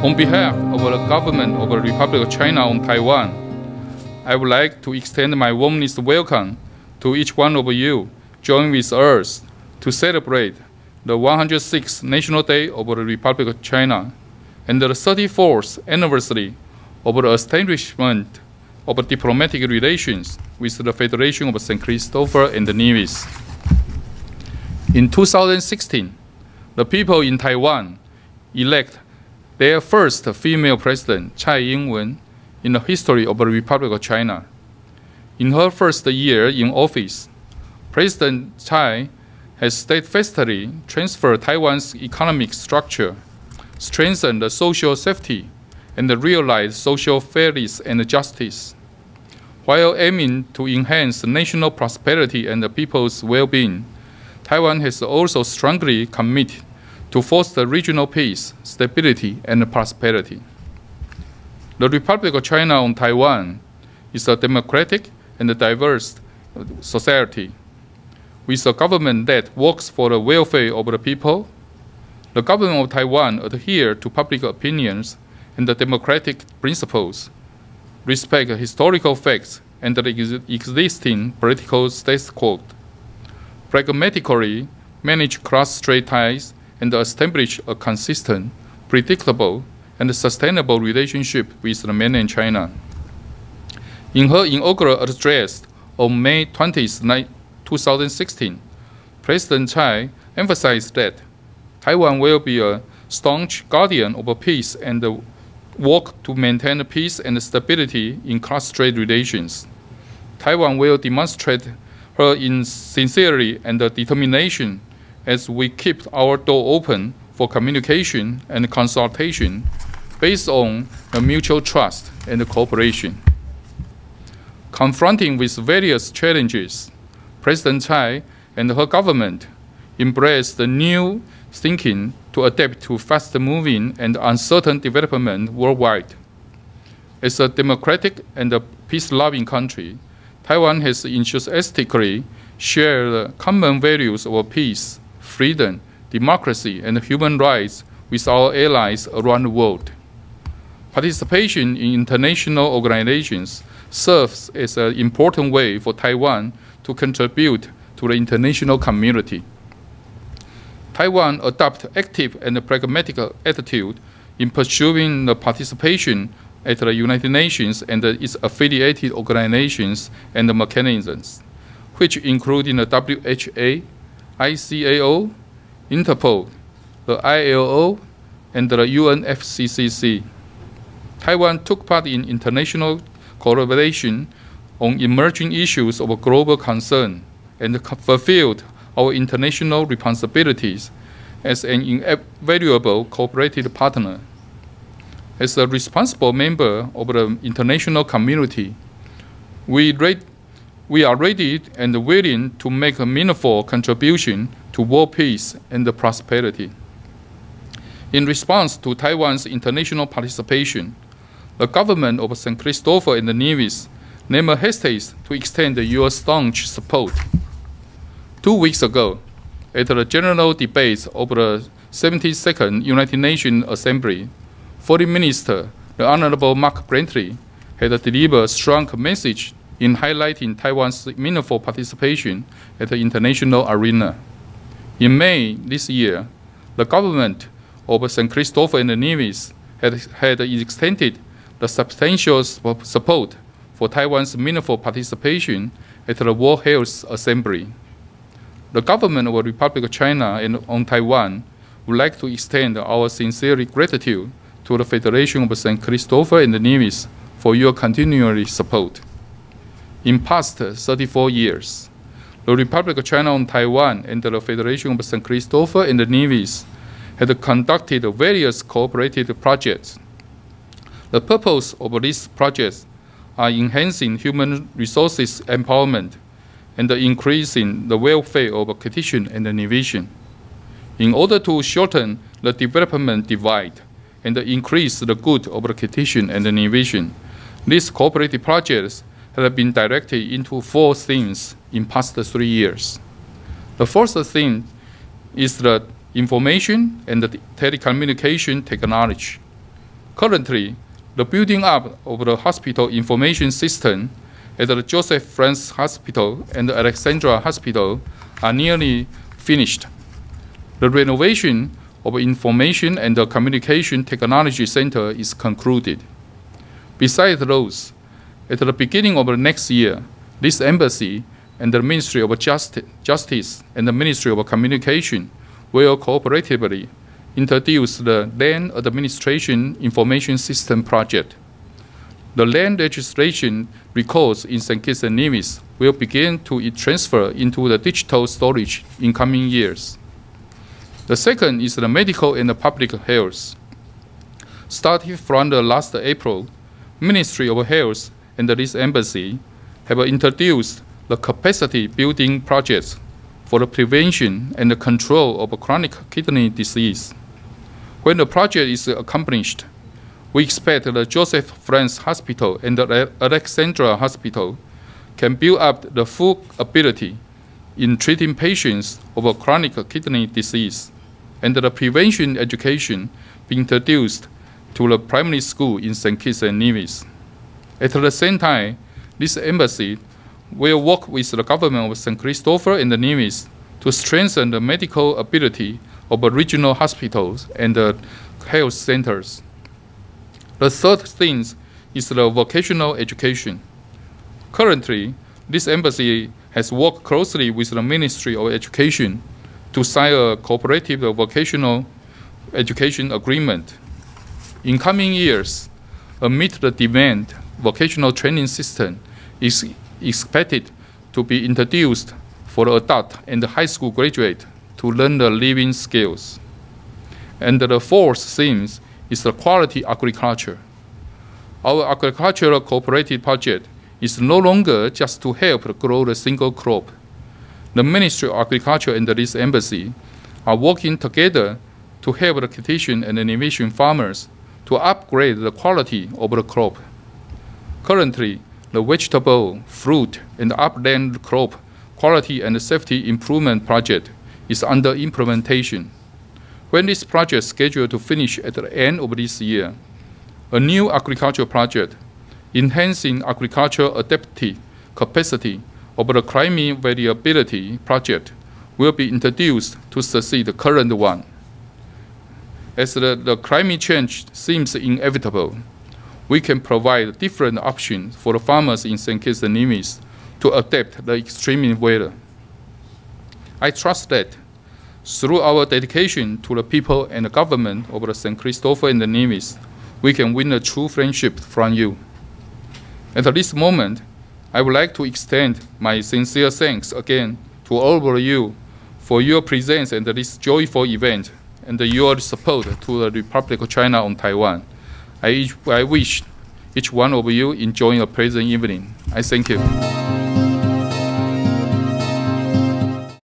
On behalf of the government of the Republic of China on Taiwan, I would like to extend my warmest welcome to each one of you join with us to celebrate the 106th National Day of the Republic of China and the 34th anniversary of the establishment of diplomatic relations with the Federation of St. Christopher and the Nevis. In 2016, the people in Taiwan elect their first female president, Tsai Ing-wen, in the history of the Republic of China. In her first year in office, President Tsai has steadfastly transferred Taiwan's economic structure, strengthened the social safety, and realized social fairness and justice. While aiming to enhance national prosperity and the people's well-being, Taiwan has also strongly committed to foster regional peace, stability, and prosperity. The Republic of China on Taiwan is a democratic and diverse society with a government that works for the welfare of the people. The government of Taiwan adhere to public opinions and the democratic principles, respect historical facts and the existing political status quo, pragmatically manage cross-strait ties and establish a consistent, predictable, and sustainable relationship with the mainland China. In her inaugural address on May 20, 2016, President Tsai emphasized that Taiwan will be a staunch guardian of peace and work to maintain peace and stability in cross-strait relations. Taiwan will demonstrate her sincerity and determination as we keep our door open for communication and consultation based on a mutual trust and cooperation. Confronting with various challenges, President Tsai and her government embraced the new thinking to adapt to fast-moving and uncertain development worldwide. As a democratic and peace-loving country, Taiwan has enthusiastically shared common values of peace, freedom, democracy, and human rights with our allies around the world. Participation in international organizations serves as an important way for Taiwan to contribute to the international community. Taiwan adopts active and pragmatic attitude in pursuing the participation at the United Nations and its affiliated organizations and mechanisms, which include the WHA, ICAO, Interpol, the ILO, and the UNFCCC. Taiwan took part in international collaboration on emerging issues of global concern and fulfilled our international responsibilities as an invaluable cooperative partner. As a responsible member of the international community, we rate we are ready and willing to make a meaningful contribution to world peace and prosperity. In response to Taiwan's international participation, the government of St. Christopher and the Nevis never hesitates to extend your staunch support. Two weeks ago, at the general debate of the 72nd United Nations Assembly, Foreign Minister, the Honorable Mark Brantley, had delivered a strong message in highlighting Taiwan's meaningful participation at the international arena. In May this year, the government of St. Christopher and the Nevis had, had extended the substantial support for Taiwan's meaningful participation at the World Health Assembly. The government of the Republic of China and on Taiwan would like to extend our sincere gratitude to the Federation of St. Christopher and the Nevis for your continual support. In past 34 years, the Republic of China on Taiwan and the Federation of St. Christopher and the Nevis had conducted various cooperative projects. The purpose of these projects are enhancing human resources empowerment and increasing the welfare of Kittitian and Nevian. In order to shorten the development divide and increase the good of the Kittitian and Nevian, these cooperative projects have been directed into four themes in past three years. The first theme is the information and the telecommunication technology. Currently, the building up of the hospital information system at the Joseph France Hospital and the Alexandra Hospital are nearly finished. The renovation of Information and the Communication Technology Center is concluded. Besides those, at the beginning of the next year, this embassy and the Ministry of Justice and the Ministry of Communication will cooperatively introduce the Land Administration Information System project. The land registration records in St. Kitts and Nevis will begin to transfer into the digital storage in coming years. The second is the medical and the public health. Starting from the last April, Ministry of Health and this embassy have introduced the capacity building projects for the prevention and the control of chronic kidney disease. When the project is accomplished, we expect the Joseph France Hospital and the Alexandra Hospital can build up the full ability in treating patients of chronic kidney disease and the prevention education be introduced to the primary school in St. Kitts and Nevis. At the same time, this embassy will work with the government of St. Christopher and the Nevis to strengthen the medical ability of regional hospitals and health centers. The third thing is the vocational education. Currently, this embassy has worked closely with the Ministry of Education to sign a cooperative vocational education agreement. In coming years, amid the demand, vocational training system is expected to be introduced for adult and high school graduate to learn the living skills. And the fourth theme is the quality agriculture. Our agricultural cooperative project is no longer just to help grow the single crop. The Ministry of Agriculture and this embassy are working together to help the Kittitian and the farmers to upgrade the quality of the crop. Currently, the vegetable, fruit, and upland crop quality and safety improvement project is under implementation. When this project is scheduled to finish at the end of this year, a new agriculture project enhancing agricultural adaptive capacity of the climate variability project will be introduced to succeed the current one. As the, the climate change seems inevitable, we can provide different options for the farmers in St. Kitts and Nevis to adapt the extreme weather. I trust that through our dedication to the people and the government of the St. Christopher and the Nevis, we can win a true friendship from you. At this moment, I would like to extend my sincere thanks again to all of you for your presence at this joyful event and your support to the Republic of China on Taiwan. I, I wish each one of you enjoying a pleasant evening. I thank you.